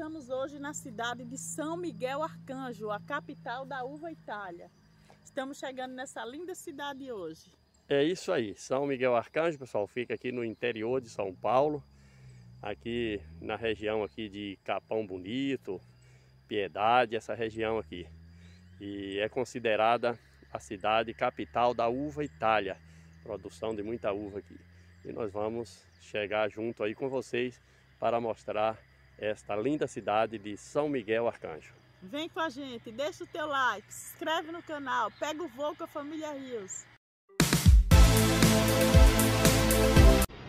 estamos hoje na cidade de São Miguel Arcanjo, a capital da uva Itália. Estamos chegando nessa linda cidade hoje. É isso aí, São Miguel Arcanjo, pessoal, fica aqui no interior de São Paulo, aqui na região aqui de Capão Bonito, Piedade, essa região aqui. E é considerada a cidade capital da uva Itália, produção de muita uva aqui. E nós vamos chegar junto aí com vocês para mostrar esta linda cidade de São Miguel Arcanjo. Vem com a gente, deixa o teu like, se inscreve no canal, pega o voo com a família Rios.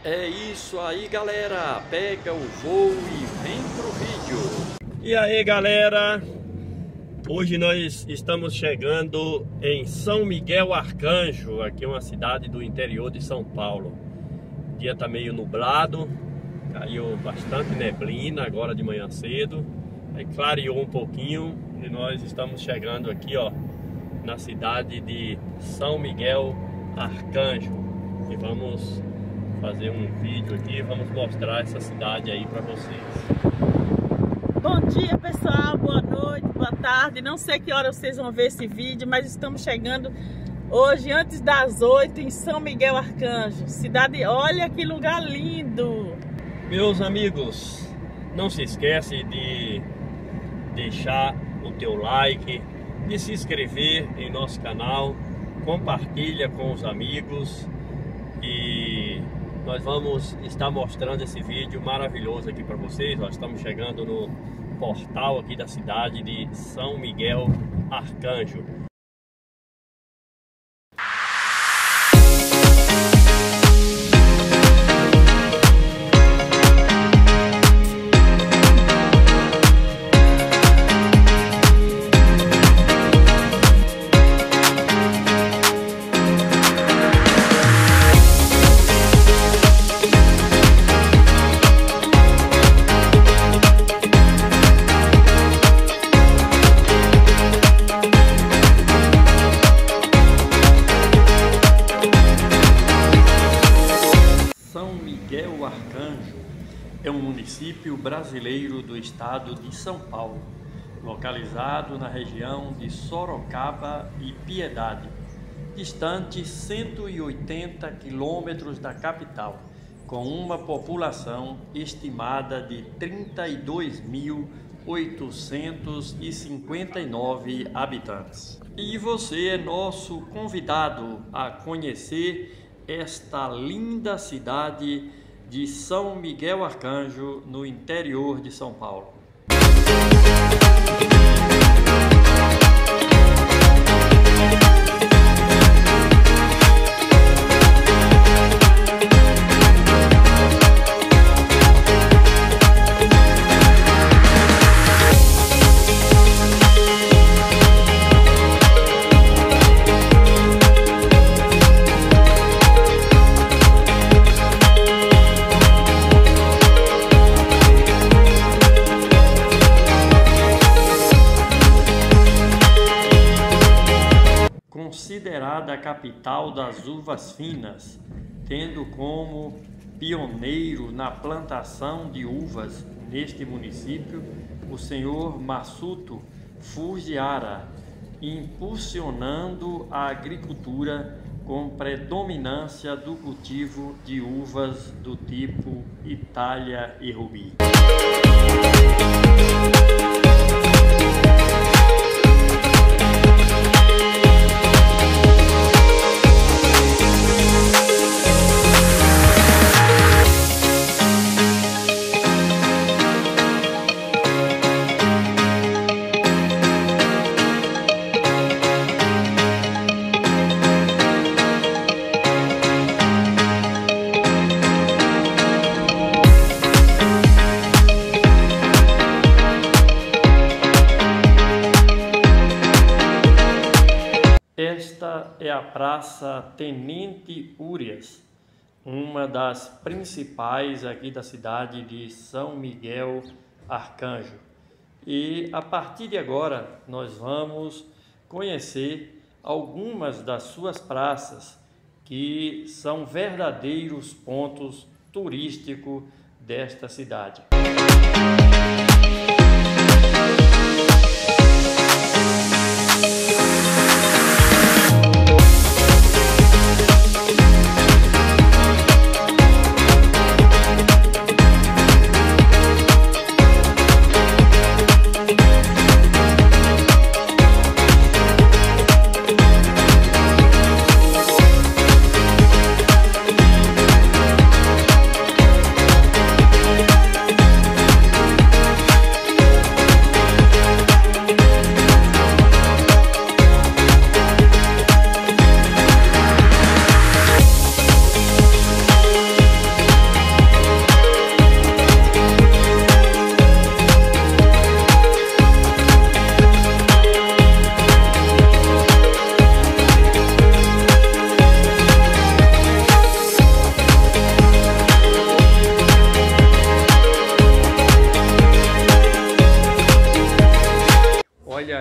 É isso aí galera, pega o voo e vem pro vídeo. E aí galera, hoje nós estamos chegando em São Miguel Arcanjo, aqui é uma cidade do interior de São Paulo. O dia tá meio nublado, Caiu bastante neblina agora de manhã cedo. Aí clareou um pouquinho e nós estamos chegando aqui, ó, na cidade de São Miguel Arcanjo. E vamos fazer um vídeo aqui, vamos mostrar essa cidade aí para vocês. Bom dia pessoal, boa noite, boa tarde. Não sei que hora vocês vão ver esse vídeo, mas estamos chegando hoje antes das 8 em São Miguel Arcanjo. Cidade, olha que lugar lindo! Meus amigos, não se esquece de deixar o teu like, de se inscrever em nosso canal, compartilha com os amigos e nós vamos estar mostrando esse vídeo maravilhoso aqui para vocês. Nós estamos chegando no portal aqui da cidade de São Miguel Arcanjo. Município brasileiro do estado de São Paulo, localizado na região de Sorocaba e Piedade, distante 180 quilômetros da capital, com uma população estimada de 32.859 habitantes. E você é nosso convidado a conhecer esta linda cidade de São Miguel Arcanjo, no interior de São Paulo. Considerada a capital das uvas finas, tendo como pioneiro na plantação de uvas neste município o senhor Massuto Fujiara, impulsionando a agricultura com predominância do cultivo de uvas do tipo Itália e Rubi. Esta é a Praça Tenente Úrias, uma das principais aqui da cidade de São Miguel Arcanjo. E a partir de agora nós vamos conhecer algumas das suas praças que são verdadeiros pontos turísticos desta cidade.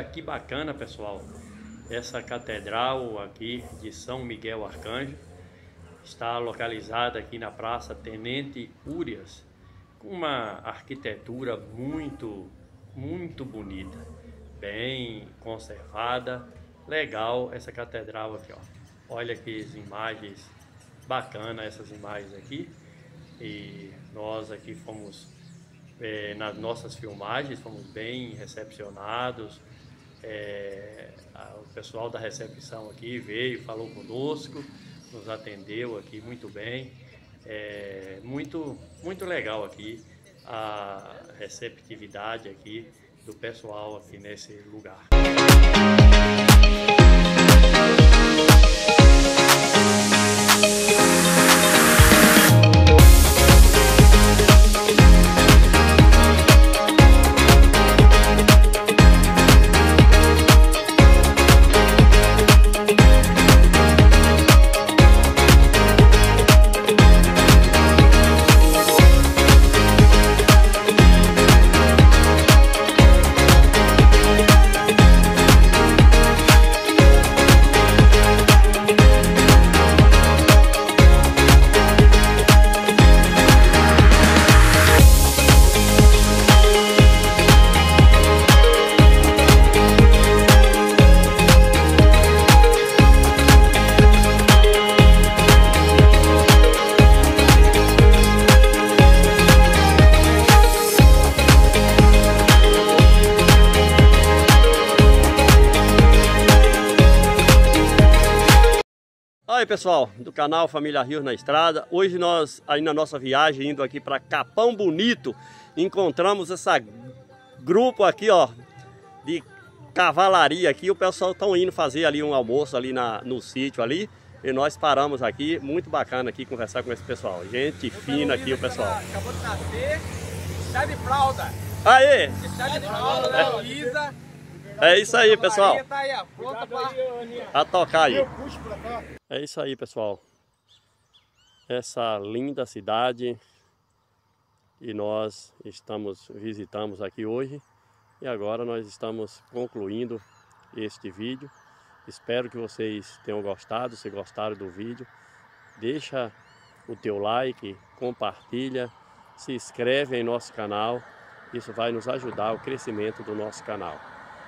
Olha que bacana, pessoal. Essa catedral aqui de São Miguel Arcanjo está localizada aqui na Praça Tenente Úrias, com uma arquitetura muito, muito bonita, bem conservada, legal essa catedral aqui, ó. Olha que imagens bacana essas imagens aqui. E nós aqui fomos é, nas nossas filmagens, fomos bem recepcionados. É, a, o pessoal da recepção aqui veio, falou conosco, nos atendeu aqui muito bem. É, muito, muito legal aqui a receptividade aqui do pessoal aqui nesse lugar. Aí pessoal, do canal Família Rios na Estrada, hoje nós, aí na nossa viagem, indo aqui para Capão Bonito, encontramos essa grupo aqui ó, de cavalaria aqui, o pessoal estão indo fazer ali um almoço ali na, no sítio ali, e nós paramos aqui, muito bacana aqui conversar com esse pessoal, gente fina aqui o pessoal. Acabou de nascer, está de fralda. Aê! Está de fralda, da Luísa. É isso aí pessoal, a tocar aí. É isso aí, pessoal. Essa linda cidade e nós estamos visitamos aqui hoje e agora nós estamos concluindo este vídeo. Espero que vocês tenham gostado. Se gostaram do vídeo, deixa o teu like, compartilha, se inscreve em nosso canal. Isso vai nos ajudar o crescimento do nosso canal